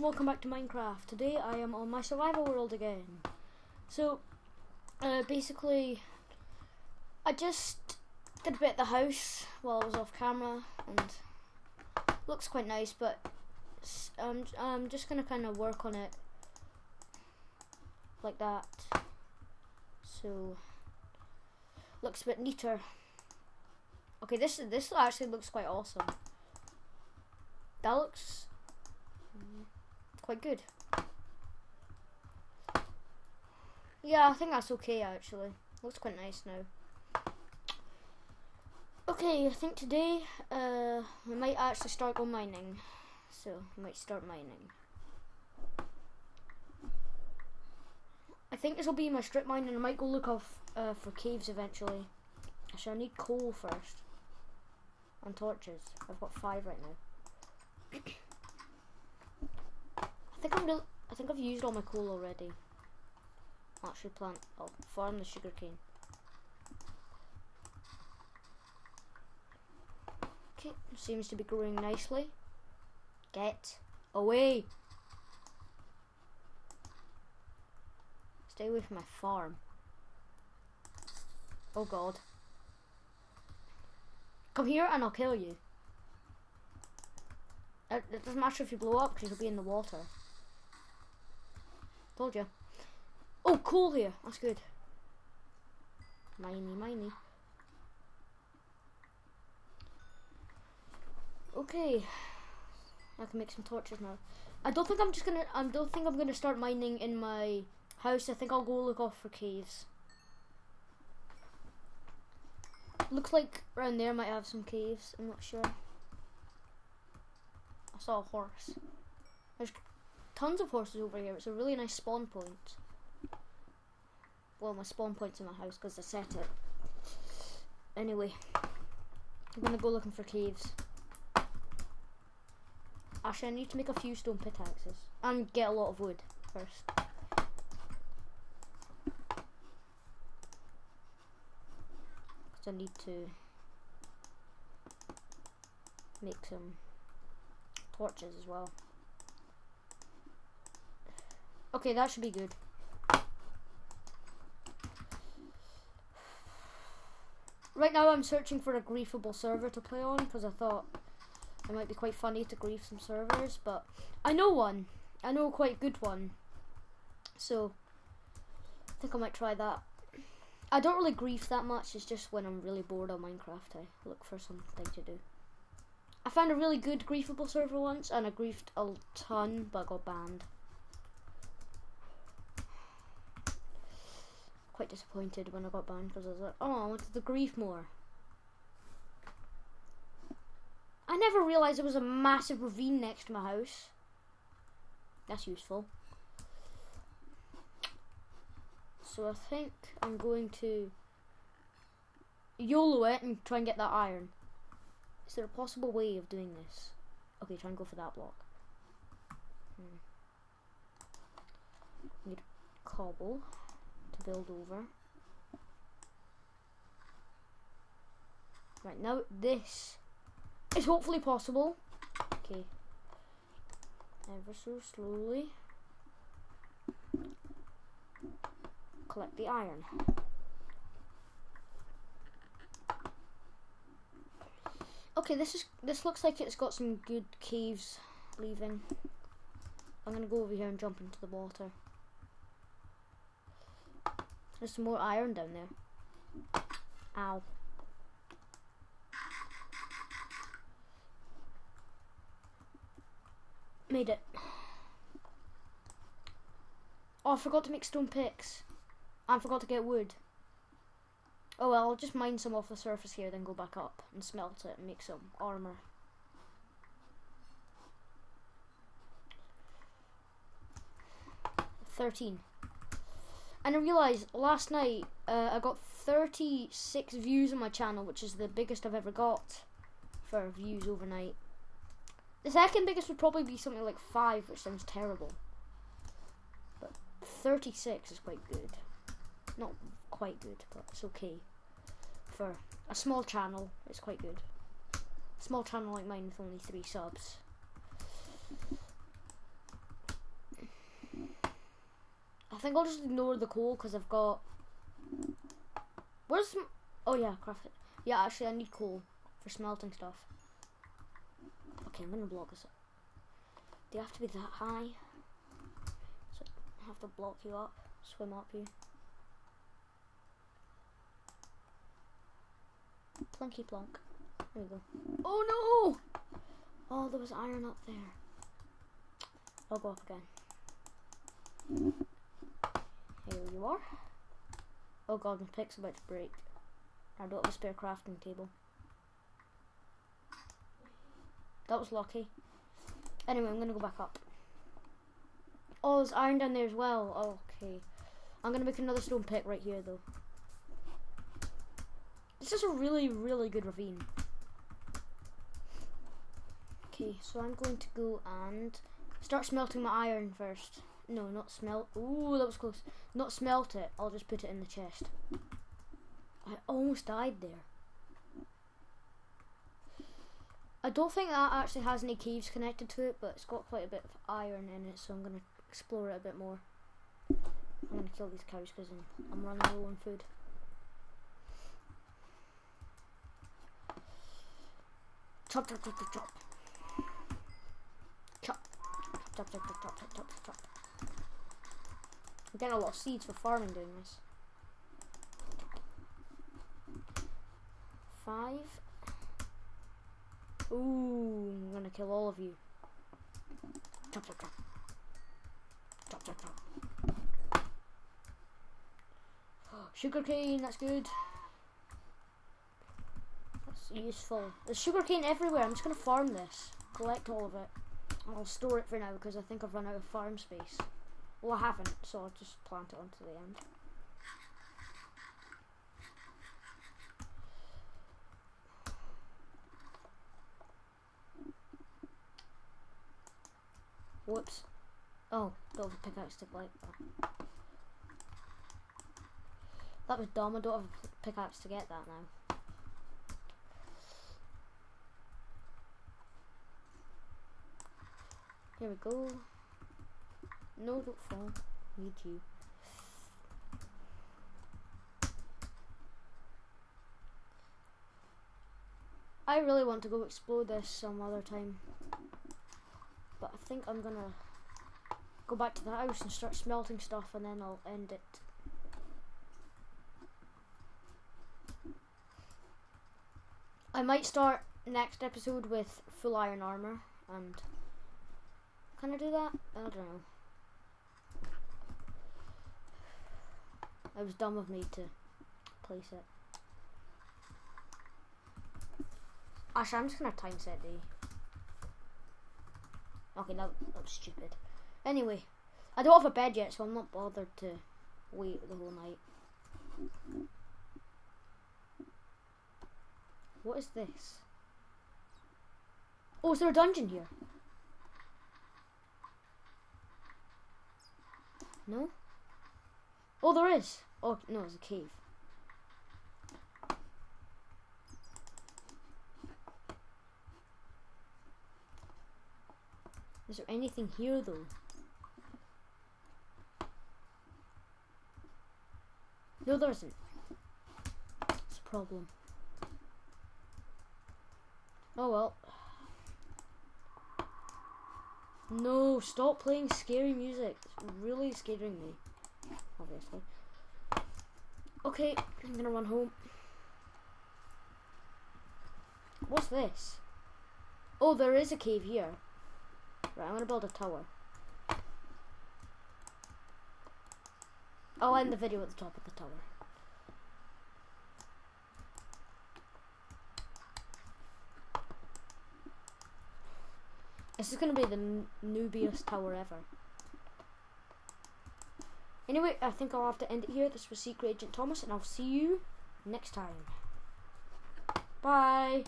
welcome back to Minecraft. Today I am on my survival world again. So, uh, basically, I just did a bit of the house while I was off camera, and looks quite nice. But I'm I'm just gonna kind of work on it like that, so looks a bit neater. Okay, this this actually looks quite awesome. That looks quite good. Yeah, I think that's okay actually. Looks quite nice now. Okay, I think today uh, we might actually start go mining. So, we might start mining. I think this will be my strip mine and I might go look off uh, for caves eventually. Actually, I need coal first. And torches. I've got five right now. I think I'm I think I've used all my coal already. Actually plant I'll farm the sugarcane. Okay, seems to be growing nicely. Get away! Stay away from my farm. Oh god. Come here and I'll kill you. It, it doesn't matter if you blow up because you'll be in the water. Told you. Oh, cool here. That's good. Miney, miney. Okay. I can make some torches now. I don't think I'm just gonna. I don't think I'm gonna start mining in my house. I think I'll go look off for caves. Looks like around there might have some caves. I'm not sure. I saw a horse. Tons of horses over here. It's a really nice spawn point. Well, my spawn point's in my house because I set it. Anyway, I'm gonna go looking for caves. Actually, I need to make a few stone pickaxes and get a lot of wood first. Because I need to make some torches as well. Okay, that should be good. Right now I'm searching for a griefable server to play on because I thought it might be quite funny to grief some servers, but I know one. I know a quite good one. So I think I might try that. I don't really grief that much, it's just when I'm really bored on Minecraft I look for something to do. I found a really good griefable server once and I griefed a ton but got banned. Quite disappointed when I got banned because I was like, oh, I wanted to grief more. I never realised there was a massive ravine next to my house. That's useful. So I think I'm going to YOLO it and try and get that iron. Is there a possible way of doing this? Okay, try and go for that block. Hmm. Need cobble to build over. Right, now this is hopefully possible. Okay. Ever so slowly. Collect the iron. Okay, this is this looks like it's got some good caves leaving. I'm gonna go over here and jump into the water. There's some more iron down there. Ow. Made it. Oh, I forgot to make stone picks. I forgot to get wood. Oh well, I'll just mine some off the surface here, then go back up and smelt it and make some armor. Thirteen. And I realised last night uh, I got 36 views on my channel, which is the biggest I've ever got for views overnight. The second biggest would probably be something like 5, which sounds terrible. But 36 is quite good. Not quite good, but it's okay. For a small channel, it's quite good. Small channel like mine with only 3 subs. Think I'll just ignore the coal because I've got. Where's. Oh, yeah, craft it. Yeah, actually, I need coal for smelting stuff. Okay, I'm gonna block this up. Do you have to be that high? So I have to block you up, swim up you. Plunky plonk. There we go. Oh no! Oh, there was iron up there. I'll go up again. Here you are. Oh god, my pick's about to break. I don't have a spare crafting table. That was lucky. Anyway, I'm gonna go back up. Oh, there's iron down there as well. Okay. I'm gonna make another stone pick right here though. This is a really, really good ravine. Okay, so I'm going to go and start smelting my iron first. No, not smelt. Ooh, that was close. Not smelt it. I'll just put it in the chest. I almost died there. I don't think that actually has any caves connected to it, but it's got quite a bit of iron in it, so I'm going to explore it a bit more. I'm going to kill these cows because I'm, running low on food. Chop, chop, chop, chop, chop. Chop. Chop, chop, chop, chop, chop, chop, I'm getting a lot of seeds for farming doing this. Five. Ooh, I'm gonna kill all of you. Chop, chop, chop. Chop, chop, chop. Sugarcane, that's good. That's useful. There's sugarcane everywhere. I'm just gonna farm this. Collect all of it. I'll store it for now because I think I've run out of farm space. Well, I haven't, so I'll just plant it onto the end. Whoops. Oh, got a pickaxe to like that. That was dumb. I don't have a pickaxe to get that now. Here we go. No, don't fall. Need you. I really want to go explore this some other time. But I think I'm gonna go back to the house and start smelting stuff and then I'll end it. I might start next episode with full iron armor and can I do that? I don't know. It was dumb of me to place it. Actually, I'm just gonna time set the. Okay, that, that was stupid. Anyway, I don't have a bed yet, so I'm not bothered to wait the whole night. What is this? Oh, is there a dungeon here? No? Oh, there is. Oh, no, it's a cave. Is there anything here, though? No, there isn't. It's a problem. Oh well. No, stop playing scary music. It's really scaring me. Obviously. Okay, I'm gonna run home. What's this? Oh, there is a cave here. Right, I'm gonna build a tower. I'll end the video at the top of the tower. This is gonna be the noobiest tower ever. Anyway, I think I'll have to end it here. This was Secret Agent Thomas, and I'll see you next time. Bye.